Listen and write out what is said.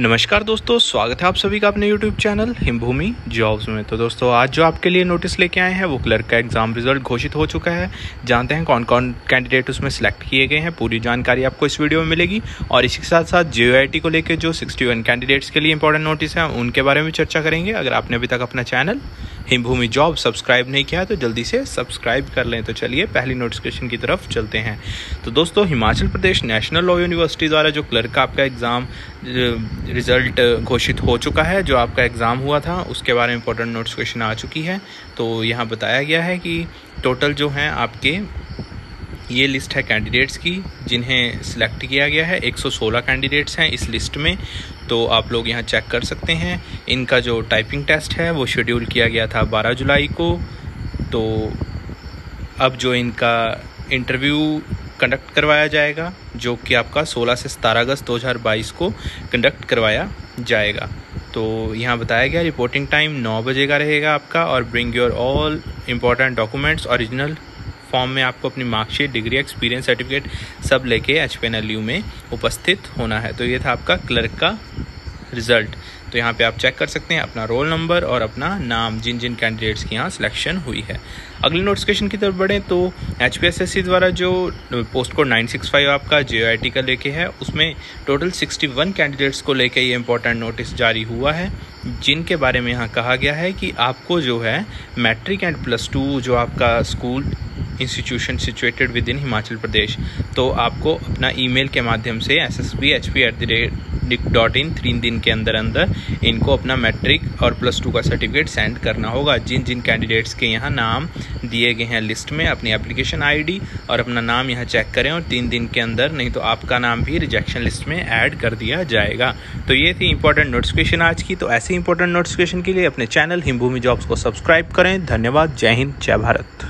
नमस्कार दोस्तों, स्वागत है आप सभी का अपने यूट्यूब चैनल हिमभूमि जॉब्स में। तो दोस्तों, आज जो आपके लिए नोटिस लेके आए हैं, वो क्लर्क का एग्ज़ाम रिज़ल्ट घोषित हो चुका है। जानते हैं कौन कौन कैंडिडेट उसमें सेलेक्ट किए गए हैं, पूरी जानकारी आपको इस वीडियो में मिलेगी। और इसी के साथ साथ जे को लेकर जो सिक्सटी कैंडिडेट्स के लिए इंपॉर्टेंट नोटिस हैं, उनके बारे में चर्चा करेंगे। अगर आपने अभी तक अपना चैनल हिमभूमि जॉब, सब्सक्राइब नहीं किया तो जल्दी से सब्सक्राइब कर लें। तो चलिए, पहली नोटिफिकेशन की तरफ़ चलते हैं। तो दोस्तों, Himachal Pradesh national law university द्वारा जो क्लर्क का आपका एग्ज़ाम रिज़ल्ट घोषित हो चुका है, जो आपका एग्ज़ाम हुआ था, उसके बारे में इंपॉर्टेंट नोटिफिकेशन आ चुकी है। तो यहाँ बताया गया है कि टोटल जो हैं आपके ये लिस्ट है कैंडिडेट्स की, जिन्हें सिलेक्ट किया गया है। 116 कैंडिडेट्स हैं इस लिस्ट में तो आप लोग यहाँ चेक कर सकते हैं। इनका जो टाइपिंग टेस्ट है, वो शेड्यूल किया गया था 12 जुलाई को। तो अब जो इनका इंटरव्यू कंडक्ट करवाया जाएगा, जो कि आपका 16 से 17 अगस्त 2022 को कंडक्ट करवाया जाएगा। तो यहाँ बताया गया रिपोर्टिंग टाइम 9 बजे का रहेगा आपका, और bring your all important documents original form में आपको अपनी मार्कशीट, डिग्री, एक्सपीरियंस सर्टिफिकेट सब लेके एच पी में उपस्थित होना है। तो ये था आपका क्लर्क का रिज़ल्ट। तो यहाँ पे आप चेक कर सकते हैं, अपना रोल नंबर और अपना नाम, जिन जिन कैंडिडेट्स की यहाँ सिलेक्शन हुई है। अगली नोटिफिकेशन की तरफ़ बढ़ें तो एच द्वारा जो पोस्ट कोड 965 आपका जे का लेके है, उसमें टोटल 61 कैंडिडेट्स को लेके ये इंपॉर्टेंट नोटिस जारी हुआ है, जिनके बारे में यहाँ कहा गया है कि आपको जो है मैट्रिक एंड प्लस टू जो आपका school institution situated with in Himachal Pradesh तो आपको अपना ईमेल के माध्यम से S S B H P at the rate dot in तीन दिन के अंदर अंदर इनको अपना मैट्रिक और प्लस टू का सर्टिफिकेट सेंड करना होगा। जिन जिन कैंडिडेट्स के यहाँ नाम दिए गए हैं लिस्ट में, अपनी एप्लीकेशन आईडी और अपना नाम यहाँ चेक करें और तीन दिन के अंदर, नहीं तो आपका नाम भी रिजेक्शन लिस्ट में ऐड कर दिया जाएगा। तो ये थी इंपॉर्टेंट नोटिफिकेशन आज की। तो ऐसे इंपॉर्टेंट नोटिफिकेशन के लिए अपने चैनल हिमभूमि जॉब्स को सब्सक्राइब करें। धन्यवाद। जय हिंद। जय भारत।